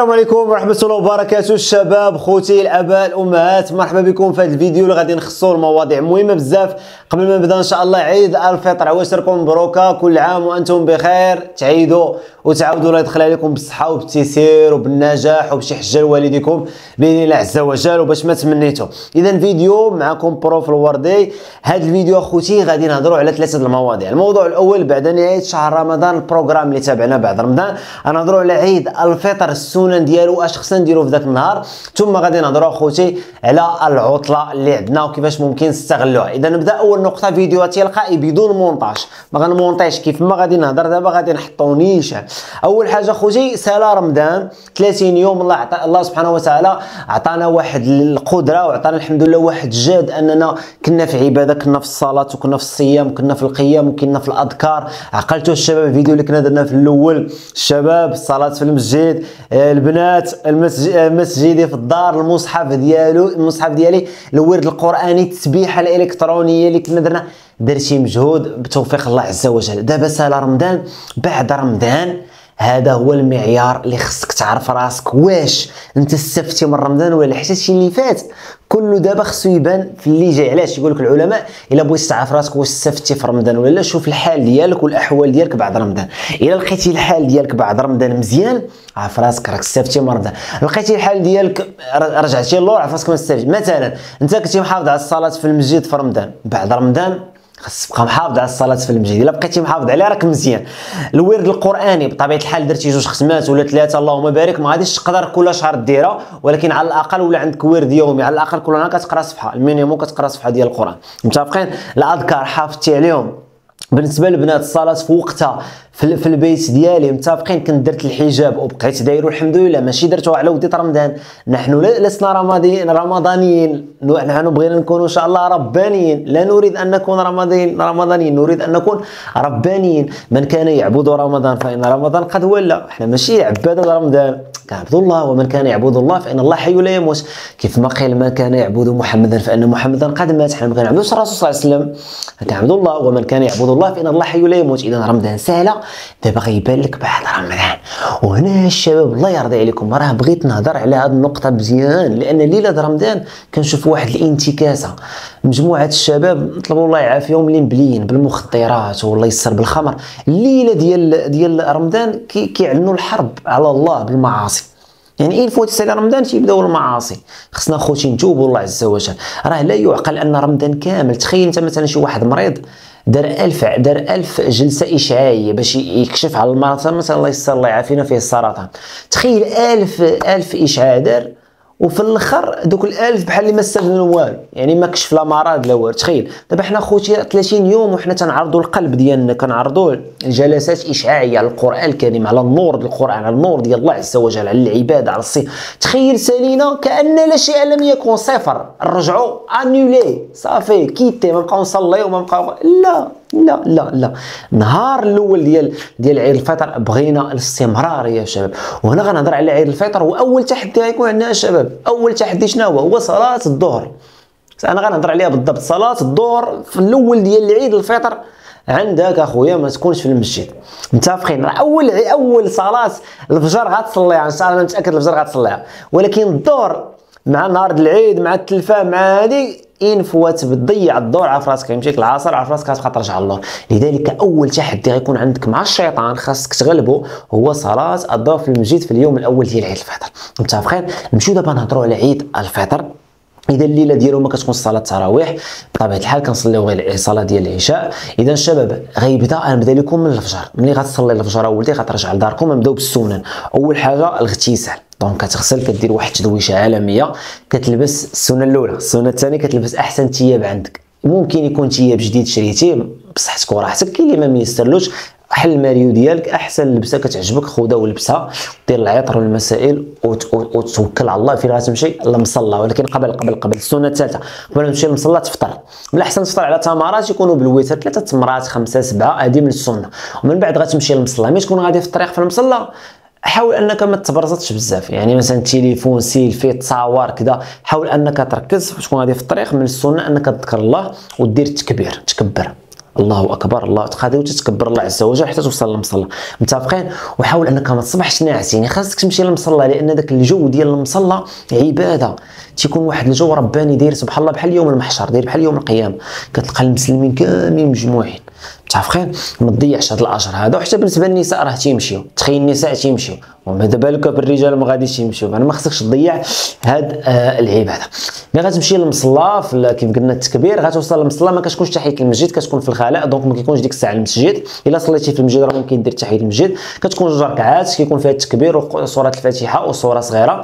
السلام عليكم ورحمة الله وبركاته. الشباب خوتي الآباء الأمهات مرحبا بكم في هذا الفيديو اللي غادي نخصو المواضيع مهمة بزاف. قبل ما نبدأ إن شاء الله عيد الفطر. عواشركم مبروكة. كل عام وأنتم بخير. تعيدوا وتعاودوا الله يدخل عليكم بالصحة وبالتيسير وبالنجاح وبشي حجة لوالديكم بإذن الله عز وجل وباش ما تمنيتوا. إذا فيديو معكم prof الوردي. هذا الفيديو اخوتي غادي نهضروا على ثلاثة المواضيع. الموضوع الأول بعد نهاية شهر رمضان ال programme اللي تابعنا بعد رمضان. غنهضروا على عيد الفطر السنن ديالو اش خصنا نديرو في ذاك النهار؟ ثم غادي نهضروا اخوتي على العطلة اللي عندنا وكيفاش ممكن نستغلوها. إذا نبدأ أول نقطة فيديو تلقائي بدون مونتاج. ما غنمونطيش كيف ما غادي نهضر دابا غادي نحطو نيشان. أول حاجة خوتي سالا رمضان. 30 يوم الله عطا الله سبحانه وتعالى عطانا واحد القدرة وعطانا الحمد لله واحد جاد أننا كنا في عبادة كنا في الصلاة وكنا في الصيام كنا في القيام وكنا في الأذكار. عقلتوا الشباب الفيديو اللي كنا درنا في الأول الشباب الصلاه في المسجد البنات المسجد في الدار المصحف ديالو المصحف ديالي الورد القرآني التسبيحه الالكترونيه اللي كنا درنا. درتي مجهود بتوفيق الله عز وجل. دابا سال رمضان بعد رمضان هذا هو المعيار اللي خصك تعرف راسك. واش؟ انت استفدتي من رمضان ولا حتى شي اللي فات؟ كله دابا خصو يبان في اللي جاي. علاش؟ يقول لك العلماء إلا بغيتي تعرف راسك واش استفدتي في رمضان ولا لا شوف الحال ديالك والأحوال ديالك بعد رمضان. إلا لقيتي الحال ديالك بعد رمضان مزيان عارف راسك راك استفدتي من رمضان. لقيتي الحال ديالك رجعتي للور عارف راسك ما استفدتي. مثلا انت كنتي محافظ على الصلاة في المسجد في رمضان. بعد رمضان خاص تبقى محافظ على الصلاة في المسجد. إلا بقيتي محافظ عليها راك مزيان. الورد القرآني بطبيعة الحال درتي جوج ختمات ولا ثلاثة اللهم بارك. ما غاديش تقدر كل شهر ديرها ولكن على الأقل ولا عندك ورد يومي. على الأقل كل نهار كتقرا صفحة. ال minimum كتقرا صفحة ديال القرآن. متفقين؟ الأذكار حافظتي عليهم. بالنسبة للبنات الصلاة في وقتها في, البيت ديالي متفقين كنت درت الحجاب وبقيت دايرو الحمد لله. ماشي درتو على وديت رمضان. نحن لسنا رمضانيين. رمضانيين نحن بغينا نكون إن شاء الله ربانيين. لا نريد أن نكون رمضانيين رمضانيين. نريد أن نكون ربانيين. من كان يعبد رمضان فإن رمضان قد ولى إحنا ماشي عباده رمضان. كنعبد الله ومن كان يعبد الله فإن الله حي لا يموت. كيف ما قيل من كان يعبد محمدا فإن محمدا قد مات. حنا ما كنعبدوش الرسول صلى الله عليه وسلم. كنعبد الله ومن كان يعبد الله فإن الله حي لا يموت. اذا رمضان سهلة. دابا غيبان لك بعد رمضان وهنا الشباب الله يرضي عليكم راه بغيت نهضر على هذه النقطة مزيان لأن ليلة رمضان كنشوف واحد الانتكاسة. مجموعة الشباب نطلبوا الله يعافيهم اللي مبليين بالمخدرات والله يسر بالخمر. الليلة ديال ديال رمضان كيعلنوا كي الحرب على الله بالمعاصي. يعني إيه فوت سنة رمضان؟ تيبداو المعاصي. خصنا خوتي نتوبوا الله عز وجل. راه لا يعقل أن رمضان كامل. تخيل أنت مثلا شي واحد مريض دار ألف دار ألف جلسة إشعاعية باش يكشف على المرض مثلا الله يسر الله يعافينا فيه السرطان تخيل ألف ألف إشعاع دار وفي الآخر دوك الالف بحال اللي ما استفدنا والو يعني ما كشف لا مرض لا والو تخيل. دابا حنا خوتي 30 يوم وحنا تنعرضوا القلب ديالنا كنعرضوا جلسات إشعاعية على القرآن الكريم على النور ديال القرآن على النور ديال الله عز وجل على العبادة على الصيام. تخيل سالينا كأن لا شيء لم يكن صفر. نرجعوا انولي صافي كيتي ما نبقاو نصليو ما نبقاو لا. لا لا لا. النهار الأول ديال ديال عيد الفطر بغينا الاستمرار يا شباب. وهنا غنهضر على عيد الفطر وأول تحدي غيكون عندنا شباب. أول تحدي شنو هو؟ هو صلاة الظهر. أنا غنهضر عليها بالضبط. صلاة الظهر في الأول ديال عيد الفطر عندك أخويا ما تكونش في المسجد. متفقين؟ أول أول صلاة الفجر غتصليها إن شاء الله متأكد الفجر غتصليها ولكن الظهر مع نهار العيد مع التلفاز مع هذه إن فوات بتضيع الدور عارف راسك يمشيك العصر عارف راسك غتبقى ترجع للور لذلك أول تحدي غيكون عندك مع الشيطان خاصك تغلبه هو صلاة الظهر في المسجد في اليوم الأول ديال عيد الفطر. متفقين نمشيو دابا نهضروا على عيد الفطر. إذا الليلة ديالو ما كتكون صلاة التراويح بطبيعة الحال كنصليو غير الصلاه ديال العشاء. إذا الشباب غيبدا نبدا لكم من الفجر. ملي غتصلي الفجر أولتي غترجع لداركم نبداو بالسنن. أول حاجة الاغتسال. donc كتغسل كدير واحد التدويشه عالمية كتلبس السنة الأولى. السنة الثانية كتلبس أحسن ثياب عندك. ممكن يكون ثياب جديد شريتيه بصحتك وراحتك كاين اللي ما ميسرلوش حل الماريو ديالك أحسن لبسة كتعجبك خذها ولبسها. دير العطر والمسائل وتوكل على الله. فين غتمشي للمصلى ولكن قبل قبل قبل. السنة الثالثة قبل ما تمشي للمصلى تفطر. من الاحسن تفطر على تمرات يكونوا بالوتر ثلاثة تمرات خمسة سبعة. هذه من السنة. ومن بعد غتمشي للمصلى. ملي تكون غادي في الطريق في المصلى حاول أنك ما تبرزطش بزاف. يعني مثلا التليفون سيلفي تصاور كذا حاول أنك تركز تكون غادي في الطريق من السنة أنك تذكر الله ودير التكبير تكبر. الله أكبر الله تقادر وتتكبر الله عز وجل حتى توصل للمصلى. متفقين؟ وحاول أنك ما تصبحش ناعس. يعني خاصك تمشي للمصلى لأن داك الجو ديال المصلى عبادة. تيكون واحد الجو رباني داير سبحان الله بحال يوم المحشر داير بحال يوم القيامة. كتلقى المسلمين كاملين مجموعين. متفقين ما تضيعش هذا الأجر هذا. وحتى بالنسبة للنساء راه تيمشيو. تخيل النساء تيمشيو. وما بالك بالرجال ما غاديش يمشيو. ما خصكش تضيع هاد آه العباده ملي غتمشي للمصلى كيف قلنا التكبير غتوصل للمصلى ما كتكونش تحية المسجد كتكون في الخلاء. donc ما كيكونش ديك الساعة المسجد. إلا صليتي في المسجد راه ممكن دير تحية المسجد. كتكون جوج ركعات كيكون فيها التكبير وسوره الفاتحة وسوره صغيرة.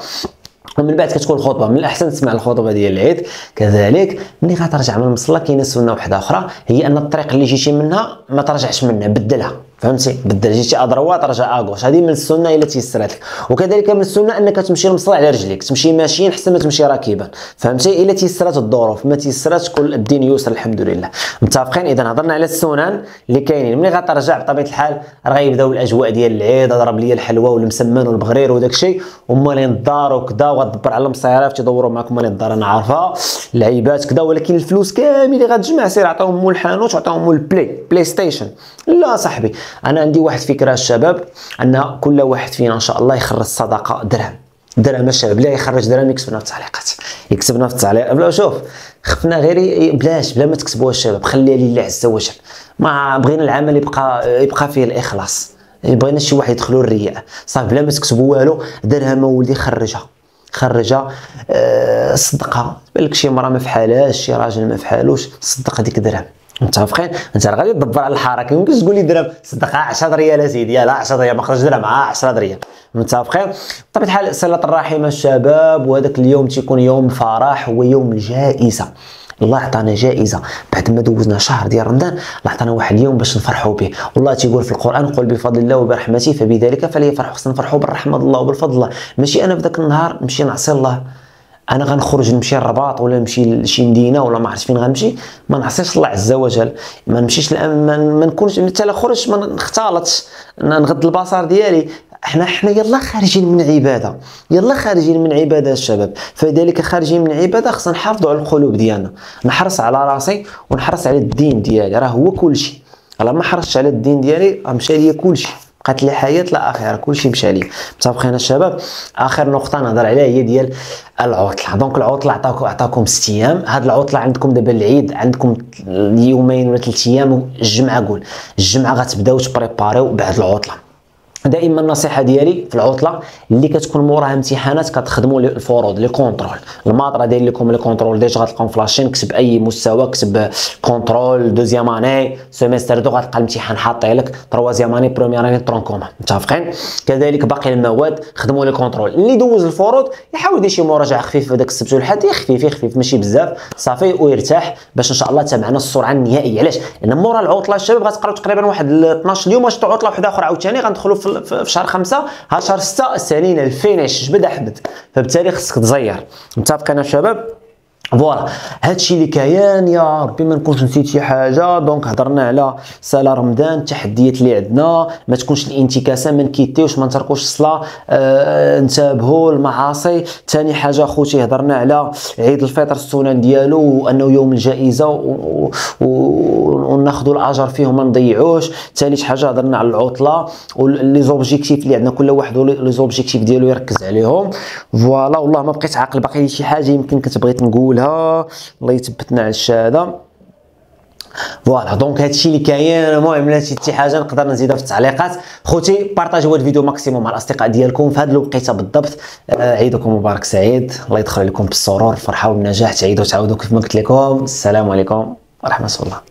ومن بعد كتكون الخطبة من الأحسن تسمع الخطبة ديال العيد. كذلك ملي غترجع من المصلى كاينة سنة واحدة أخرى هي أن الطريق اللي جيتي منها ما ترجعش منها بدلها. فهمتي؟ بدل جيتي ادروات رجع أغوش. هذه من السنة إلا تيسرات لك. وكذلك من السنة أنك تمشي للمصلى على رجليك. تمشي ماشيين حتى ما تمشي راكبا. فهمتي؟ إلا تيسرات الظروف. ما تيسرات كل الدين يسر الحمد لله. متفقين؟ اذا هضرنا على السنن اللي كاينين. ملي غترجع بطبيعة الحال راه غيبداو الأجواء ديال العيد ضرب لي الحلوى والمسمن والبغرير وداك الشيء. ومالين الدار وكذا وغتدبر على المصيرات تيدوروا معكم مالين الدار أنا عارفه العيبات كذا ولكن الفلوس كامل اللي غتجمع. سير عطاهم مول الحانوت وعطاهم مول البلاي بلاي ستيشن لا صاحبي. أنا عندي واحد فكرة الشباب أن كل واحد فينا إن شاء الله يخرج صدقة درهم. درهم الشباب. لا يخرج درهم يكتب لنا في التعليقات يكتب لنا في التعليقات بلا شوف خفنا غير بلاش بلا ما تكتبوها الشباب. خليها لله عز وجل. ما بغينا العمل يبقى يبقى فيه الإخلاص. بغينا شي واحد يدخلوا الرياء. صافي بلا ما تكتبوا والو درهم ولدي خرجها. خرجها أه صدقها بالك شي مراه ما فحالهاش شي راجل ما فحالوش صدق هذيك درهم. متفقين انت غادي تدبر على الحركة. يمكن تقول لي درهم. صدق 10 ريال اسيدي لا 10 ريال. ما خرج درهم 10 ريال. متفقين بطبيعه الحال صله الرحم الشباب وهذاك اليوم تيكون يوم فرح هو يوم الجائزه الله عطانا جائزة. بعد ما دوزنا شهر ديال رمضان الله عطانا واحد اليوم باش نفرحوا به. والله تيقول في القرآن قل بفضل الله وبرحمته فبذلك فليفرحوا خصنا نفرحوا بالرحمة الله وبالفضل الله. ماشي أنا في ذاك النهار نمشي نعصي الله. أنا غنخرج نمشي للرباط ولا نمشي لشي مدينة ولا ما عرفت فين غنمشي ما نعصيش الله عز وجل ما نمشيش ما, ما نكونش حتى لا خرج ما نختلطش نغض البصر ديالي. إحنا إحنا يلا خارجين من عبادة يلا خارجين من عبادة الشباب. فلذلك خارجين من عبادة خصنا نحافظوا على القلوب ديالنا نحرص على راسي ونحرص على الدين ديالي راه هو كل شيء ما حرصتش على الدين ديالي مشى ليا كل شيء بقات لي حياة لا اخره كلشي مشى لي. متفقين الشباب آخر نقطة نهضر عليها هي ديال العطلة. دونك العطلة عطاكم عطاكم 6 أيام. هاد العطلة عندكم دابا العيد عندكم يومين ولا ثلاث أيام الجمعه قول. الجمعة غتبداو تبريباريو بعد العطلة. دائما النصيحة ديالي في العطلة اللي كتكون موراها امتحانات كتخدموا الفروض les contrôles. الماطره داير لكم les contrôles déjà غتلقاهم في la chaîne كتب أي مستوى كتب contrôle deuxième année semestre deux غتلقى الامتحان حاطي لك troisième année première année tronc commun. متفقين؟ كذلك باقي المواد خدموا les contrôles. اللي دوز الفروض يحاول يدير شي مراجعة خفيفة داك السبت والحد خفيف خفيف ماشي بزاف صافي ويرتاح باش إن شاء الله تابعنا السرعه النهائية. علاش؟ لأن مورا العطلة الشباب غتقراو تقريبا واحد 12 يوم واش عطلة واحدة أخرى عاوتاني غندخلوا في في شهر خمسة ها شهر ستة السنين 2020 بدا حدد فبالتالي خصك تزير. متفقين يا شباب؟ voilà هادشي اللي كاين يا ربي ما نكونش نسيت شي حاجة donc هضرنا على صلاه رمضان التحديات اللي عندنا ما تكونش الانتكاسه ما نكيتيوش ما نتركوش الصلاه آه المعاصي ثاني حاجة خوتي هضرنا على عيد الفطر السنن ديالو وانه يوم الجائزه وناخذوا الاجر فيه وما نضيعوش ثالث حاجة هضرنا على العطله و les objectifs اللي عندنا كل واحد les objectifs ديالو يركز عليهم voilà والله ما بقيت عاقل باقي شي حاجة يمكن كنت بغيت نقول نقولها الله يثبتنا على الشهاده voilà donc هادشي اللي كاين المهم نسيت شي حاجة نقدر نزيدها في التعليقات. خوتي بارطاجيو هاد الفيديو maximum مع الأصدقاء ديالكم في هاد الوقيتة بالضبط. آه عيدكم مبارك سعيد. الله يدخل عليكم بالسرور الفرحه والنجاح. تعيدوا تعاودوا كيف ما قلت لكم. السلام عليكم. ورحمه الله.